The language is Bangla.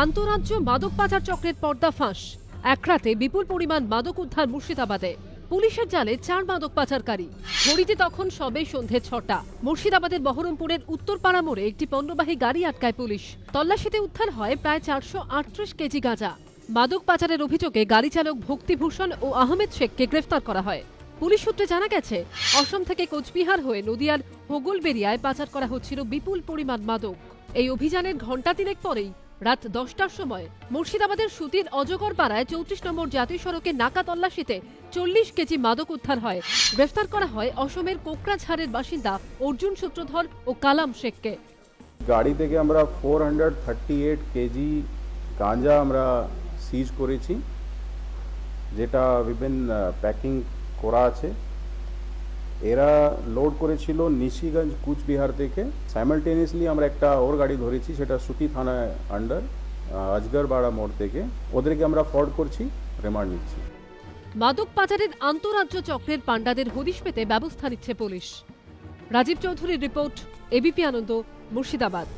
আন্তরাজ্য মাদক পাচার চক্রের পর্দা ফাঁস এক রাতে বিপুল পরিমাণ মাদক উদ্ধার মুর্শিদাবাদে। পুলিশের জালে চার মাদক পাচারকারী। ঘড়িতে তখন সবে সন্ধে ছটা। মুর্শিদাবাদের বহরমপুরের উত্তরপাড়া মোড়ে একটি পণ্যবাহী গাড়ি আটকায় পুলিশ। তল্লাশিতে উদ্ধার হয় প্রায় চারশো আটত্রিশ কেজি গাঁজা। মাদক পাচারের অভিযোগে গাড়ি চালক ভক্তিভূষণ ও আহমেদ শেখকে গ্রেফতার করা হয়। পুলিশ সূত্রে জানা গেছে, অসম থেকে কোচবিহার হয়ে নদিয়ার হোগলবেরিয়ায় পাচার করা হচ্ছিল বিপুল পরিমাণ মাদক। এই অভিযানের ঘণ্টা তিনেক পরেই রাত দশটার সময় মুর্শিদাবাদের সুতির অজগর পাড়ায় চৌত্রিশ নম্বর জাতীয় সড়কে নাকা তল্লাশিতে চল্লিশ কেজি মাদক উদ্ধার হয়। গ্রেফতার করা হয় অসমের কোকরাঝাড়ের বাসিন্দা অর্জুন সূত্রধর ও কালাম শেখকে। গাড়ি থেকে আমরা four hundred thirty eight KG গাঁজা আমরা সিজ করেছি, যেটা বিভিন্ন প্যাকিং করা আছে। এরা লোড করেছিল নিশিগঞ্জ, কুচবিহার থেকে। সাইমালটেনিয়াসলি আমরা একটা ওর গাড়ি ধরেছি, সেটা সুতি থানায় আন্ডার আজগরবাড়া মোড় থেকে। ওদেরকে আমরা ফর্ড করছি রিমান্ড নিচ্ছি। মাদক পাচারের আন্তরাজ্য চক্রের পাণ্ডাদের হদিশ পেতে ব্যবস্থা নিচ্ছে পুলিশ। রাজীব চৌধুরীর রিপোর্ট এবিপি আনন্দ, মুর্শিদাবাদ।